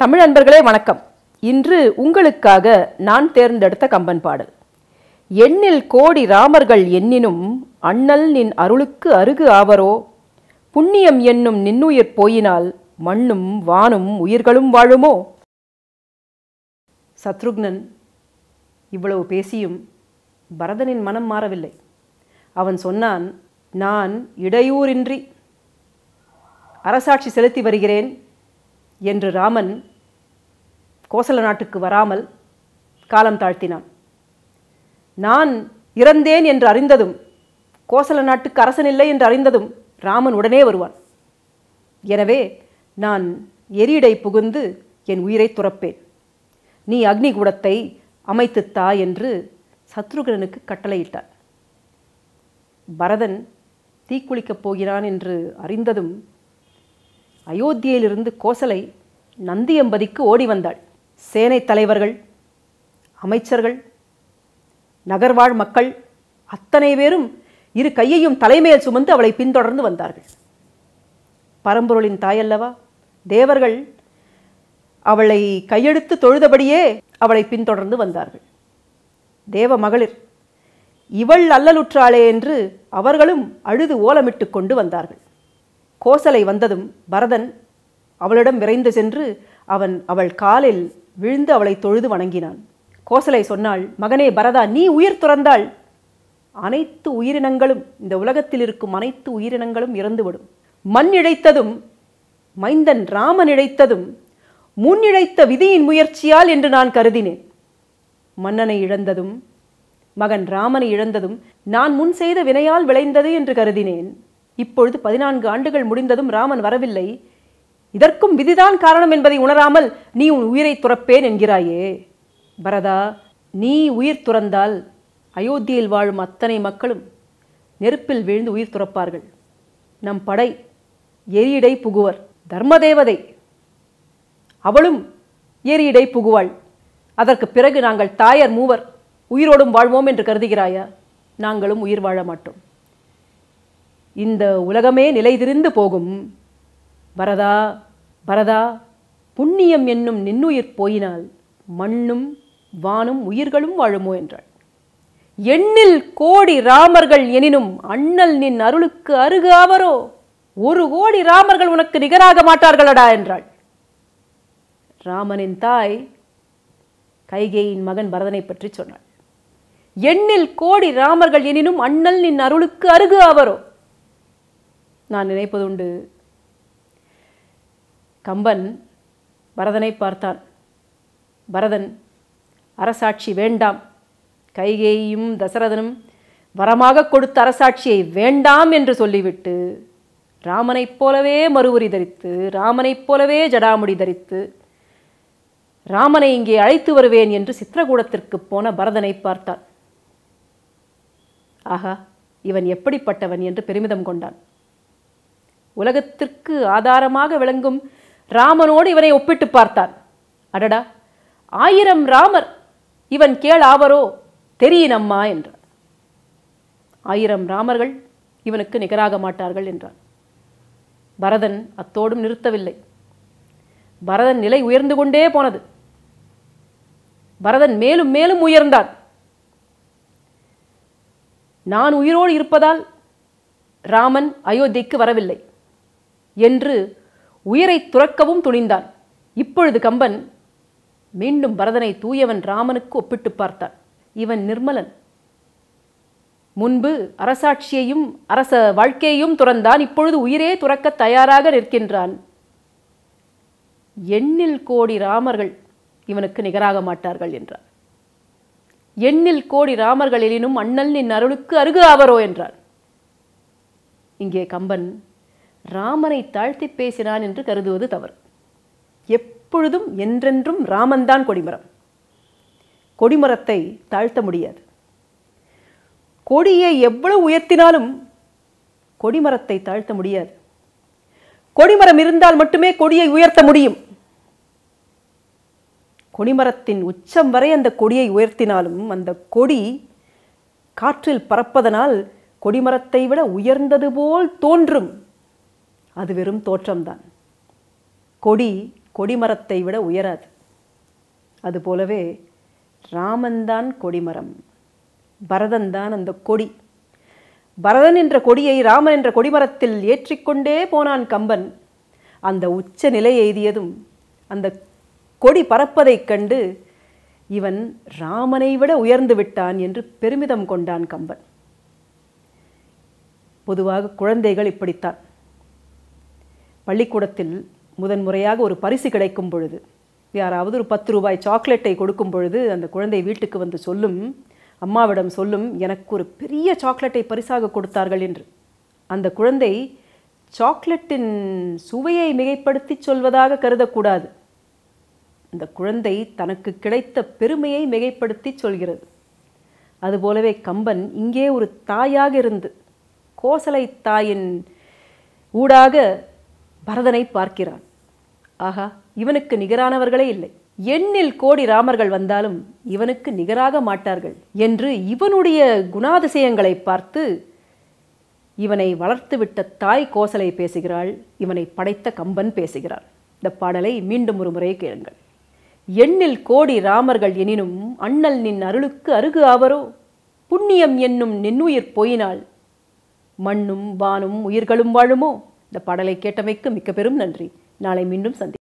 தமிழ் அன்பர்களே வணக்கம். இன்று உங்களுக்காக நான் தேர்ந்தெடுத்த கம்பன் பாடல். எண்ணில் கோடி ராமர்கள் எண்ணினும் அண்ணல் நின் அருளுக்கு அருகு ஆவரோ? புண்ணியம் என்னும் நின்னுயிர் போயினால் மண்ணும் வானும் உயிர்களும் வாழுமோ? சத்ருக்னன் இவ்வளவு பேசியும் பரதனின் மனம் மாறவில்லை. அவன் சொன்னான் நான் இடையூறின்றி அரசாட்சி செலுத்தி வருகிறேன். என்று ராமன் கோசல நாட்டுக்கு வராமல் காலம் தாழ்த்தினான். நான் இறந்தேன் என்று அறிந்ததும் கோசல நாட்டுக்கு அரசன் இல்லை என்று அறிந்ததும் ராமன் உடனே வருவான். எனவே நான் எரியடை புகுந்து என் உயிரை துறப்பேன். நீ அக்னிகூடத்தை அமைத்துத் தா என்று சத்ருகனுக்கு கட்டளையிட்டான். பரதன் தீக்குளிக்கப் போகிறான் என்று அறிந்ததும் அயோத்தியிலிருந்து கோசலை நந்தியம்பதிக்கு ஓடி வந்தாள். சேனை தலைவர்கள் அமைச்சர்கள் நகர்வாழ் மக்கள் அத்தனை பேரும் இரு கையையும் தலைமையில் சுமந்து அவளை பின்தொடர்ந்து வந்தார்கள். பரம்பொருளின் தாயல்லவா? தேவர்கள் அவளை கையெடுத்து தொழுதபடியே அவளை பின்தொடர்ந்து வந்தார்கள். தேவ மகளிர் இவள் அல்லலுற்றாளே என்று அவர்களும் அழுது ஓலமிட்டு கொண்டு வந்தார்கள். கோசலை வந்ததும் பரதன் அவளிடம் விரைந்து சென்று அவன் அவள் காலில் விழுந்து அவளை தொழுது வணங்கினான். கோசலை சொன்னாள் மகனே பரதா நீ உயிர் துறந்தாள். அனைத்து உயிரினங்களும் இந்த உலகத்தில் இருக்கும் அனைத்து உயிரினங்களும் இறந்துவிடும். மண் இழைத்ததும் மைந்தன் ராமன் இழைத்ததும் முன் இழைத்த விதியின் முயற்சியால் என்று நான் கருதினேன். மன்னனை இழந்ததும் மகன் ராமனை இழந்ததும் நான் முன் செய்த வினையால் விளைந்தது என்று கருதினேன். இப்பொழுது பதினான்கு ஆண்டுகள் முடிந்ததும் ராமன் வரவில்லை. இதற்கும் விதிதான் காரணம் என்பதை உணராமல் நீ உன் உயிரை துறப்பேன் என்கிறாயே. பரதா நீ உயிர் துறந்தால் அயோத்தியில் வாழும் அத்தனை மக்களும் நெருப்பில் வீழ்ந்து உயிர் துறப்பார்கள். நம் படை எரியடை புகுவர் தர்மதேவதை. அவளும் எரியடை புகுவாள். அதற்கு பிறகு நாங்கள் தாயர் மூவர் உயிரோடும் வாழ்வோம் என்று கருதுகிறாயா? நாங்களும் உயிர் வாழ மாட்டோம். இந்த உலகமே நிலைதிரிந்து போகும். பரதா பரதா புண்ணியம் என்னும் நின்னுயிர் போயினால் மண்ணும் வானும் உயிர்களும் வாழுமோ என்றாள். எண்ணில் கோடி ராமர்கள் எனினும் அண்ணல் நின் அருளுக்கு அருகு ஆவரோ? ஒரு கோடி ராமர்கள் உனக்கு நிகராக மாட்டார்களடா என்றாள். ராமனின் தாய் கைகேயின் மகன் பரதனை பற்றி சொன்னாள். எண்ணில் கோடி ராமர்கள் எனினும் அண்ணல் நின் அருளுக்கு அருகு ஆவரோ? நான் நினைப்பதுண்டு. கம்பன் பரதனை பார்த்தான். பரதன் அரசாட்சி வேண்டாம். கைகேயும் தசரதனும் வரமாக கொடுத்த அரசாட்சியை வேண்டாம் என்று சொல்லிவிட்டு ராமனைப் போலவே மறுவுரி தரித்து ராமனைப் போலவே ஜடாமுடி தரித்து ராமனை இங்கே அழைத்து வருவேன் என்று சித்திரகூடத்திற்கு போன பரதனை பார்த்தான். ஆகா இவன் எப்படிப்பட்டவன் என்று பெருமிதம் கொண்டான். உலகத்திற்கு ஆதாரமாக விளங்கும் ராமனோடு இவனை ஒப்பிட்டு பார்த்தான். அடடா ஆயிரம் ராமர் இவன் கேள் ஆவரோ தெரியினம்மா என்றார் ஆயிரம் ராமர்கள் இவனுக்கு நிகராக மாட்டார்கள் என்றான். பரதன் அத்தோடும் நிறுத்தவில்லை. பரதன் நிலை உயர்ந்து கொண்டே போனது. பரதன் மேலும் மேலும் உயர்ந்தான். நான் உயிரோடு இருப்பதால் ராமன் அயோத்திக்கு வரவில்லை. என்று உயிரை துறக்கவும் துணிந்தான். இப்பொழுது கம்பன் மீண்டும் பரதனை தூயவன் ராமனுக்கு ஒப்பிட்டு பார்த்தான். இவன் நிர்மலன். முன்பு அரசாட்சியையும் அரச வாழ்க்கையையும் துறந்தான். இப்பொழுது உயிரே துறக்க தயாராக நிற்கின்றான். எண்ணில் கோடி ராமர்கள் இவனுக்கு நிகராக மாட்டார்கள் என்றார். எண்ணில் கோடி ராமர்கள் எனினும் அண்ணல் நின் அருளுக்கு அருகு ஆவரோ என்றார். இங்கே கம்பன் ராமனை தாழ்த்தி பேசினான் என்று கருதுவது தவறு. எப்பொழுதும் என்றென்றும் ராமன்தான் கொடிமரம். கொடிமரத்தை தாழ்த்த முடியாது. கொடியை எவ்வளவு உயர்த்தினாலும் கொடிமரத்தை தாழ்த்த முடியாது. கொடிமரம் இருந்தால் மட்டுமே கொடியை உயர்த்த முடியும். கொடிமரத்தின் உச்சம் வரை அந்த கொடியை உயர்த்தினாலும் அந்த கொடி காற்றில் பறப்பதனால் கொடிமரத்தை விட உயர்ந்தது போல் தோன்றும். அது வெறும் தோற்றம்தான். கொடி கொடிமரத்தை விட உயராது. அதுபோலவே ராமன்தான் கொடிமரம் பரதன்தான் அந்த கொடி. பரதன் என்ற கொடியை ராமன் என்ற கொடிமரத்தில் ஏற்றிக்கொண்டே போனான் கம்பன். அந்த உச்ச நிலை எய்தியதும் அந்த கொடி பறப்பதைக் கண்டு இவன் ராமனை விட உயர்ந்து விட்டான் என்று பெருமிதம் கொண்டான் கம்பன். பொதுவாக குழந்தைகள் இப்படித்தான். பள்ளிக்கூடத்தில் முதன்முறையாக ஒரு பரிசு கிடைக்கும் பொழுது யாராவது ஒரு பத்து ரூபாய் சாக்லேட்டை கொடுக்கும் பொழுது அந்த குழந்தை வீட்டுக்கு வந்து சொல்லும் அம்மாவிடம் சொல்லும் எனக்கு ஒரு பெரிய சாக்லேட்டை பரிசாக கொடுத்தார்கள் என்று. அந்த குழந்தை சாக்லேட்டின் சுவையை மிகைப்படுத்தி சொல்வதாக கருதக்கூடாது. அந்த குழந்தை தனக்கு கிடைத்த பெருமையை மிகைப்படுத்தி சொல்கிறது. அதுபோலவே கம்பன் இங்கே ஒரு தாயாக இருந்து கோசலை தாயின் ஊடாக பரதனை பார்க்கிறான். ஆகா இவனுக்கு நிகரானவர்களே இல்லை. எண்ணில் கோடி ராமர்கள் வந்தாலும் இவனுக்கு நிகராக மாட்டார்கள் என்று இவனுடைய குணாதிசயங்களை பார்த்து இவனை வளர்த்துவிட்ட தாய் கோசலை பேசுகிறாள் இவனை படைத்த கம்பன் பேசுகிறார் இந்த பாடலை மீண்டும் ஒரு முறை கேளுங்கள். எண்ணில் கோடி ராமர்கள் எனினும் அண்ணல் நின் அருளுக்கு அருகு ஆவரோ? புண்ணியம் என்னும் நின்னுயிர் போயினால் மண்ணும் வானும் உயிர்களும் வாழுமோ? இந்த பாடலை கேட்டமைக்கு மிக்க பெரும் நன்றி. நாளை மீண்டும் சந்தி